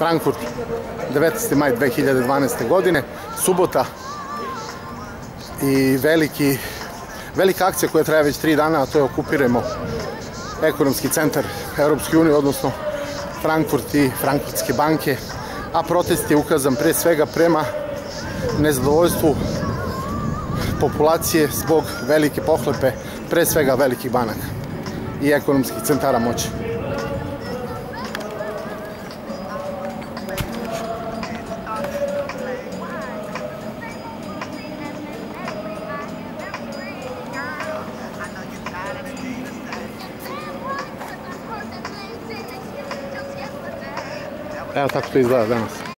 Frankfurt, 19. maj 2012. godine, subota i veliki, velika akcija koja traje već tri dana, a to je okupiramo ekonomski centar Europske unije, odnosno Frankfurt i Frankfurtske banke, a protest je ukazan pre svega prema nezadovoljstvu populacije zbog velike pohlepe, pre svega velikih banaka i ekonomskih centara moći. É tá com feliz da vamos.